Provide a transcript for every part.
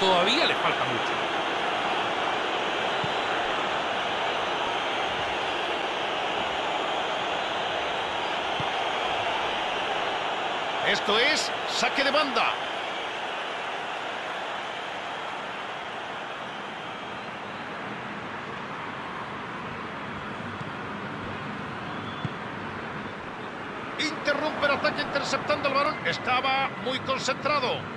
todavía le falta mucho. Esto es saque de banda. Interrumpe el ataque interceptando el balón. Estaba muy concentrado.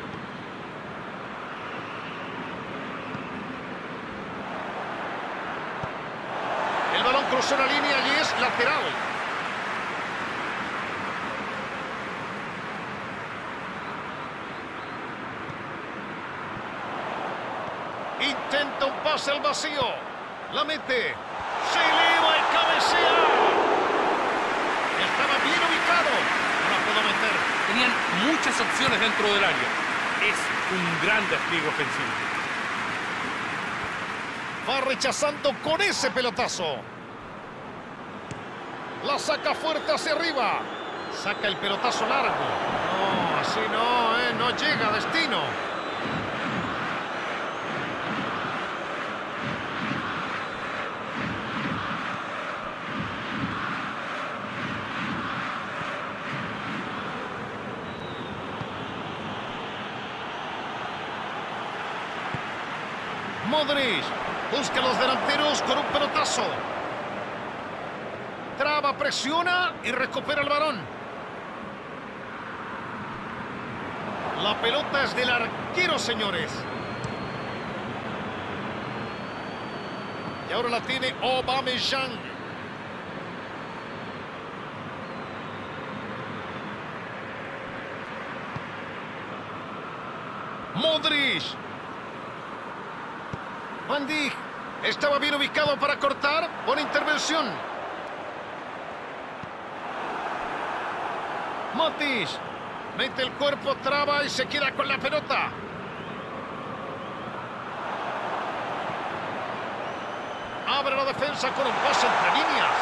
Balón cruzó la línea y es lateral. Intenta un pase al vacío. La mete. Se eleva y cabecea. Estaba bien ubicado. No la puedo meter. Tenían muchas opciones dentro del área. Es un gran despliegue ofensivo. Va rechazando con ese pelotazo. La saca fuerte hacia arriba. Saca el pelotazo largo. No, así no, ¿eh? no llega a destino. Modric busca a los delanteros con un pelotazo. Presiona y recupera el balón. La pelota es del arquero, señores. Y ahora la tiene Aubameyang. Modric. Van Dijk estaba bien ubicado para cortar. Buena intervención. Motis mete el cuerpo, traba y se queda con la pelota. Abre la defensa con un pase entre líneas.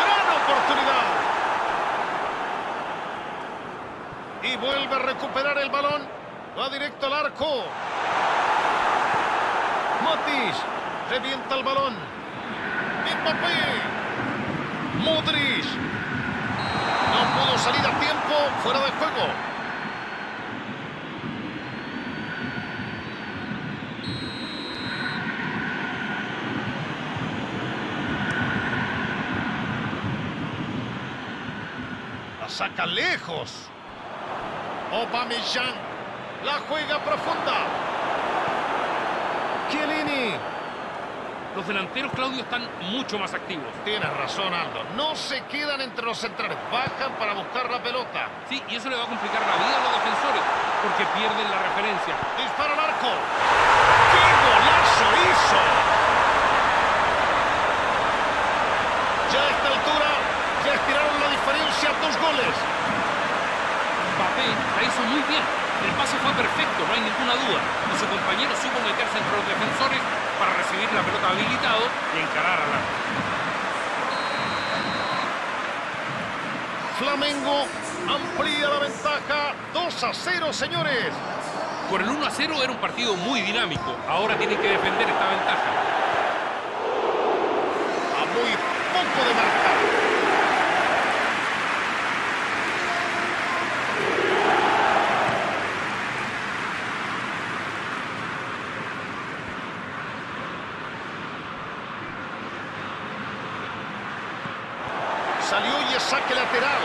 ¡Gran oportunidad! Y vuelve a recuperar el balón. Va directo al arco. Matis revienta el balón. Mbappé. Modric. No pudo salir a tiempo. Fuera de juego. La saca lejos. Aubameyang. La juega profunda. Chiellini. Los delanteros, Claudio, están mucho más activos. Tienes razón, Aldo. No se quedan entre los centrales. Bajan para buscar la pelota. Sí, y eso le va a complicar la vida a los defensores, porque pierden la referencia. Dispara al arco. ¡Qué golazo hizo! Ya a esta altura, ya estiraron la diferencia a dos goles. Mbappé la hizo muy bien. El pase fue perfecto, no hay ninguna duda. Y su compañero supo meterse entre los defensores para recibir la pelota habilitado y encarar al arco. Flamengo amplía la ventaja. 2 a 0, señores. Por el 1 a 0 era un partido muy dinámico. Ahora tienen que defender esta ventaja. A muy poco de marcar. Salió y es saque lateral.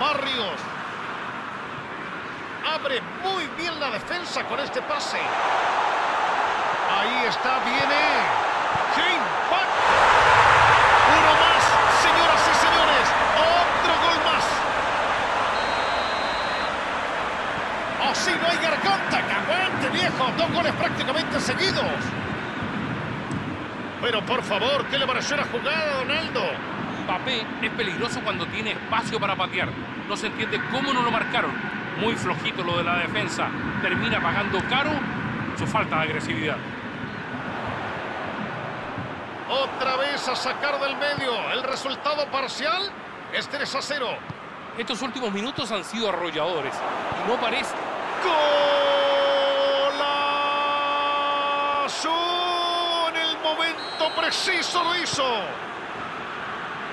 Barrios. Muy bien la defensa con este pase. Ahí está, viene. ¡Qué impacto! Uno más, señoras y señores. Otro gol más. Así no hay garganta. ¡Que aguante, viejo! Dos goles prácticamente seguidos. Pero por favor, ¿qué le pareció la jugada, Donaldo? Mbappé es peligroso cuando tiene espacio para patear. No se entiende cómo no lo marcaron. Muy flojito lo de la defensa. Termina pagando caro su falta de agresividad. Otra vez a sacar del medio. El resultado parcial es 3 a 0. Estos últimos minutos han sido arrolladores y no parece... ¡Golazo! En el momento preciso lo hizo.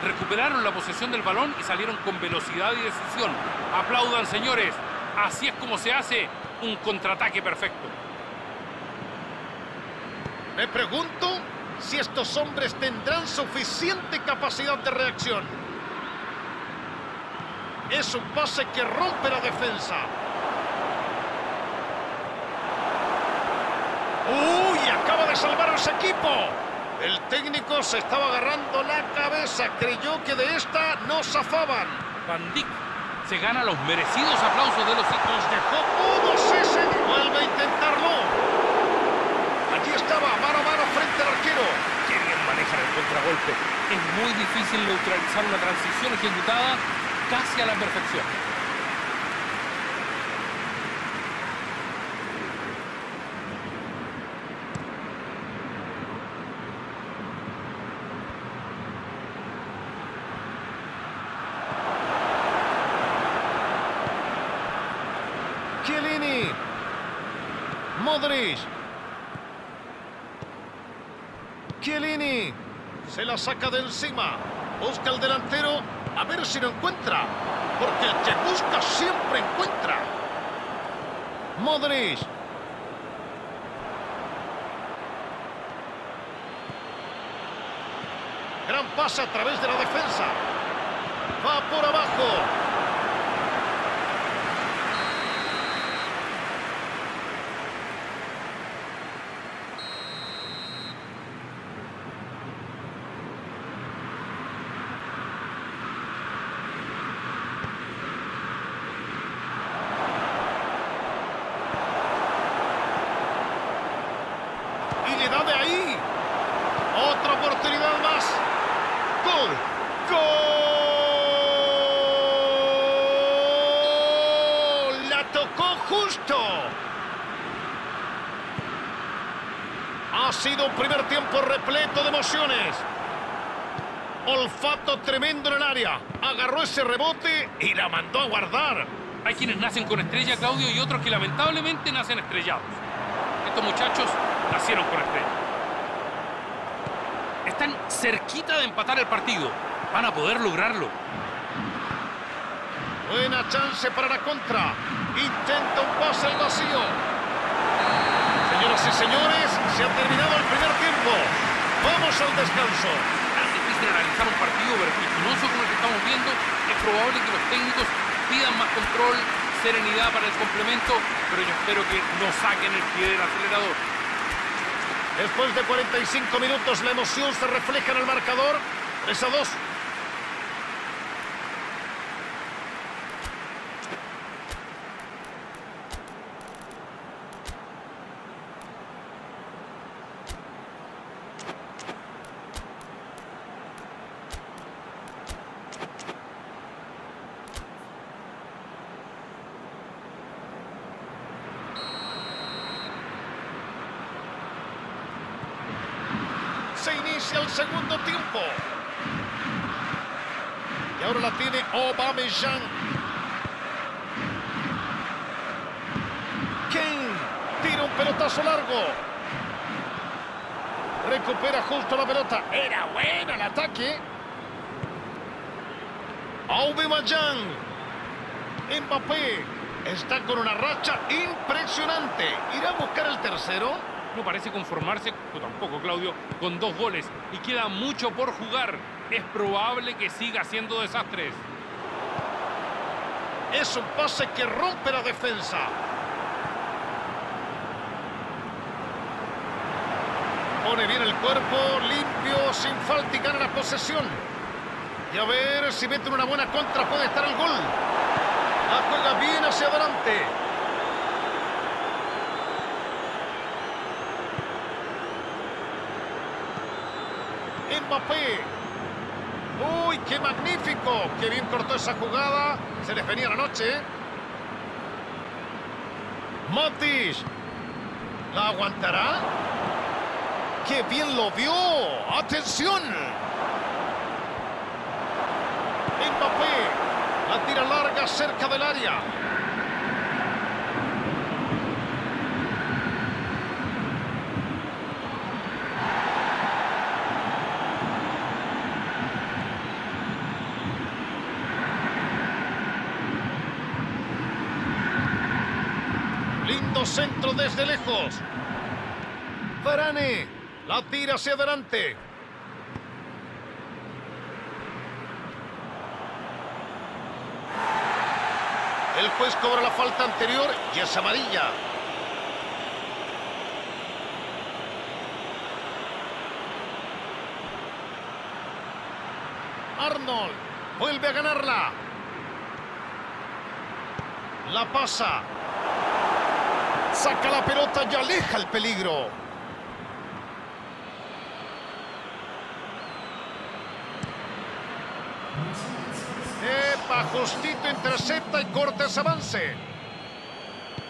Recuperaron la posesión del balón y salieron con velocidad y decisión. Aplaudan, señores. Así es como se hace un contraataque perfecto. Me pregunto si estos hombres tendrán suficiente capacidad de reacción. Es un pase que rompe la defensa. ¡Uy! Acaba de salvar a ese equipo. El técnico se estaba agarrando la cabeza. Creyó que de esta no zafaban. Van Dijk se gana los merecidos aplausos de los hijos. Dejó todos ese. Vuelve a intentarlo. Allí estaba, mano a mano frente al arquero. Qué bien manejan el contragolpe. Es muy difícil neutralizar una transición ejecutada casi a la perfección. Chiellini. Modric. Chiellini. Se la saca de encima. Busca el delantero. A ver si lo encuentra. Porque el que busca siempre encuentra. Modric. Gran pase a través de la defensa. Va por abajo. Y le da de ahí. Otra oportunidad más. Gol. La tocó justo. Ha sido un primer tiempo repleto de emociones. Olfato tremendo en el área. Agarró ese rebote y la mandó a guardar. Hay quienes nacen con estrella, Claudio, y otros que lamentablemente nacen estrellados. Estos muchachos nacieron con estrella. Están cerquita de empatar el partido. Van a poder lograrlo. Buena chance para la contra. Intenta un pase al vacío. Señoras y señores, se ha terminado el primer tiempo. Vamos al descanso. Tan difícil analizar un partido vertiginoso como el que estamos viendo. Es probable que los técnicos pidan más control, serenidad para el complemento, pero yo espero que no saquen el pie del acelerador. Después de 45 minutos, la emoción se refleja en el marcador. 3 a 2. Se inicia el segundo tiempo. Ahora la tiene Aubameyang. Kane tira un pelotazo largo. Recupera justo la pelota. Era bueno el ataque. Aubameyang. Mbappé está con una racha impresionante. ¿Irá a buscar el tercero? No parece conformarse, o tampoco Claudio, con dos goles y queda mucho por jugar. Es probable que siga haciendo desastres. Es un pase que rompe la defensa. Pone bien el cuerpo, limpio, sin falta y gana la posesión. Y a ver si mete una buena contra, puede estar el gol. La juega bien hacia adelante. Mbappé. ¡Uy, qué magnífico! ¡Qué bien cortó esa jugada! Se les venía la noche. Matic. ¿La aguantará? ¡Qué bien lo vio! ¡Atención! Mbappé. La tira larga cerca del área. Lindo centro desde lejos. Varane. La tira hacia adelante. El juez cobra la falta anterior y es amarilla. Arnold vuelve a ganarla. La pasa. Saca la pelota y aleja el peligro. Epa, justito intercepta y corta ese avance.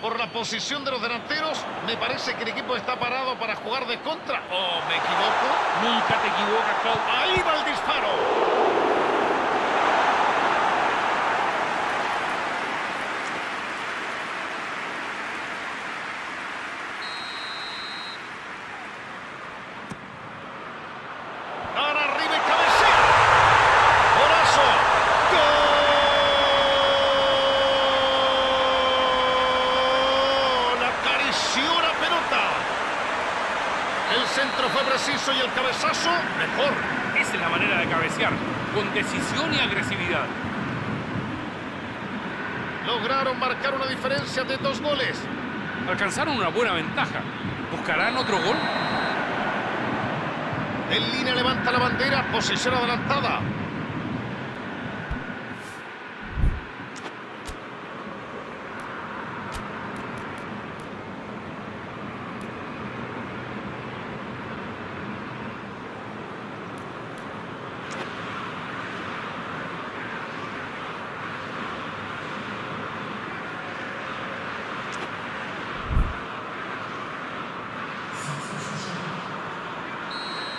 Por la posición de los delanteros, me parece que el equipo está parado para jugar de contra. ¿O me equivoco? Nunca te equivocas, Clau. Ahí va el disparo. Ahora arriba y cabecea. Golazo. ¡Gol! Acarició la pelota. El centro fue preciso y el cabezazo mejor. Esa es la manera de cabecear, con decisión y agresividad. Lograron marcar de dos goles. Alcanzaron una buena ventaja. ¿Buscarán otro gol? En línea levanta la bandera, posición adelantada.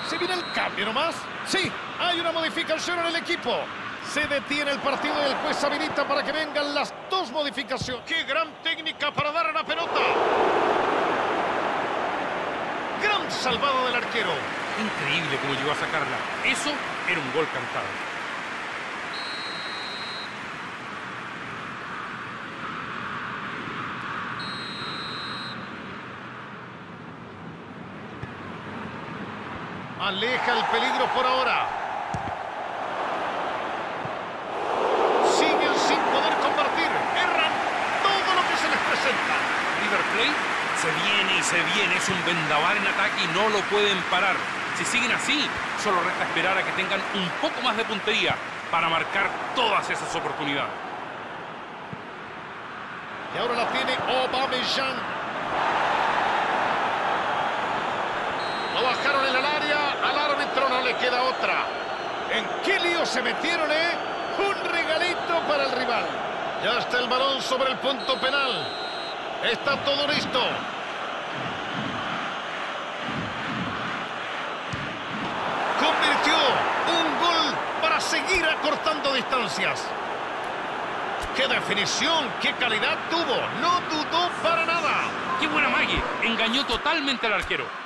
¿Se viene el cambio nomás? Sí, hay en el equipo. Se detiene el partido y el juez habilita para que vengan las dos modificaciones. ¡Qué gran técnica para dar a la pelota! Gran salvado del arquero. Increíble cómo llegó a sacarla. Eso era un gol cantado. Aleja el peligro por ahora. Siguen sin poder convertir. Erran todo lo que se les presenta. River Plate se viene y se viene. Es un vendaval en ataque y no lo pueden parar. Si siguen así, solo resta esperar a que tengan un poco más de puntería para marcar todas esas oportunidades. Y ahora la tiene Aubameyang. Lo bajaron en el área. Al árbitro no le queda otra. ¿En qué lío se metieron, eh? Un regalito para el rival. Ya está el balón sobre el punto penal. Está todo listo. Convirtió un gol para seguir acortando distancias. ¡Qué definición! ¡Qué calidad tuvo! No dudó para nada. ¡Qué buena Maggie! Engañó totalmente al arquero.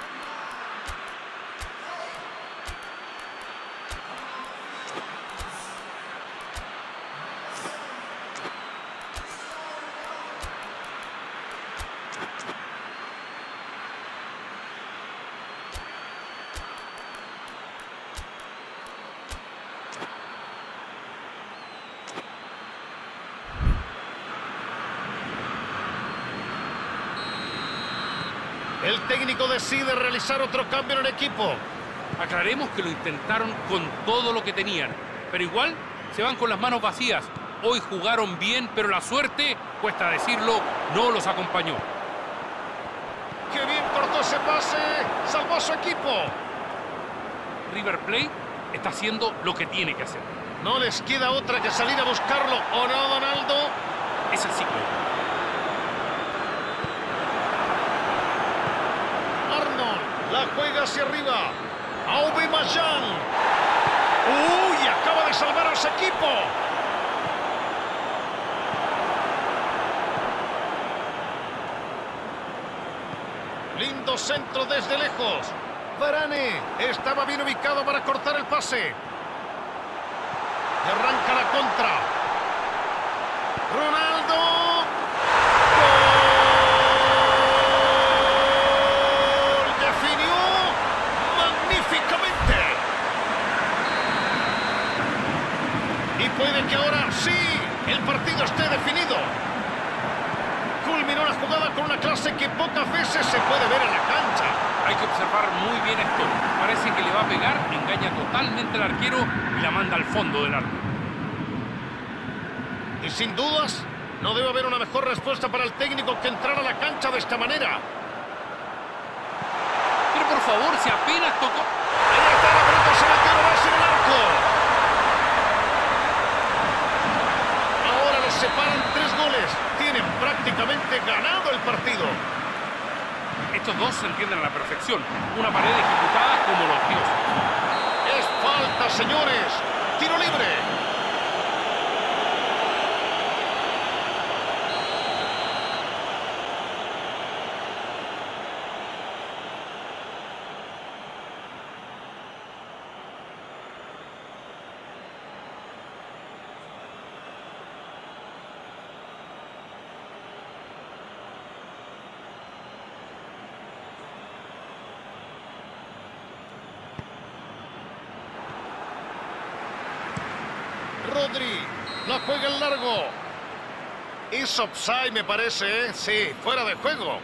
El técnico decide realizar otro cambio en el equipo. Aclaremos que lo intentaron con todo lo que tenían, pero igual se van con las manos vacías. Hoy jugaron bien, pero la suerte, cuesta decirlo, no los acompañó. ¡Qué bien cortó ese pase! ¡Salvó a su equipo! River Plate está haciendo lo que tiene que hacer. No les queda otra que salir a buscarlo. ¿O no, Donaldo? Es el ciclo. La juega hacia arriba. Aubameyang. ¡Uy! Acaba de salvar a su equipo. Lindo centro desde lejos. Varane estaba bien ubicado para cortar el pase. Arranca la contra. Ronaldo. Una clase que pocas veces se puede ver en la cancha. Hay que observar muy bien esto. Parece que le va a pegar, engaña totalmente al arquero y la manda al fondo del arco. Y sin dudas, no debe haber una mejor respuesta para el técnico que entrar a la cancha de esta manera. Pero por favor, si apenas tocó... Ahí está la pelota, se metió nomás en el arco. Ahora los separan tres goles. Tienen prácticamente ganado el partido. Estos dos se entienden a la perfección. Una pared ejecutada como los dioses. Es falta, señores. Tiro libre. La juega en largo. Es offside, me parece. ¿eh? Sí, fuera de juego.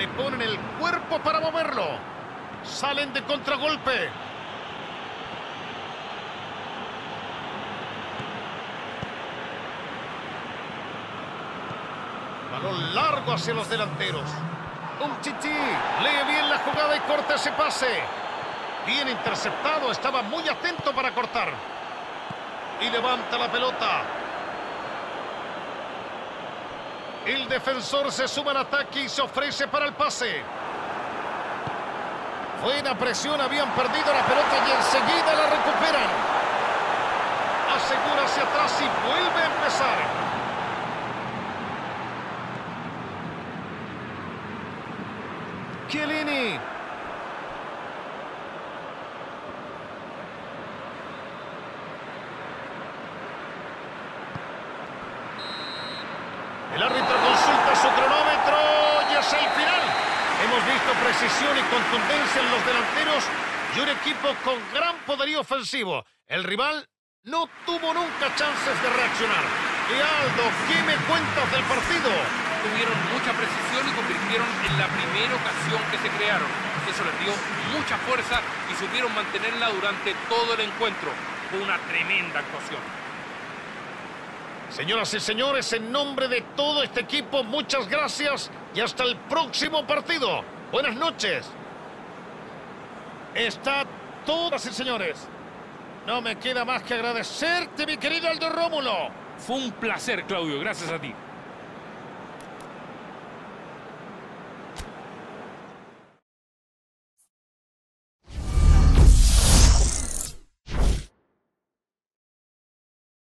Le ponen el para moverlo. Salen de contragolpe. Balón largo hacia los delanteros. Un chichi. Lee bien la jugada y corta ese pase. Bien interceptado. Estaba muy atento para cortar. Y levanta la pelota. El defensor se suma al ataque y se ofrece para el pase. Buena presión, habían perdido la pelota y enseguida la recuperan. Asegura hacia atrás y vuelve a empezar. Chiellini. El árbitro consulta su cronómetro y es el final. Precisión y contundencia en los delanteros y un equipo con gran poderío ofensivo. El rival no tuvo nunca chances de reaccionar. Y Aldo, ¿qué me cuentas del partido? Tuvieron mucha precisión y convirtieron en la primera ocasión que se crearon. Eso les dio mucha fuerza y supieron mantenerla durante todo el encuentro. Fue una tremenda actuación. Señoras y señores, en nombre de todo este equipo, muchas gracias y hasta el próximo partido. Buenas noches. Está todo, sí, señores. No me queda más que agradecerte, mi querido Aldo Rómulo. Fue un placer, Claudio. Gracias a ti.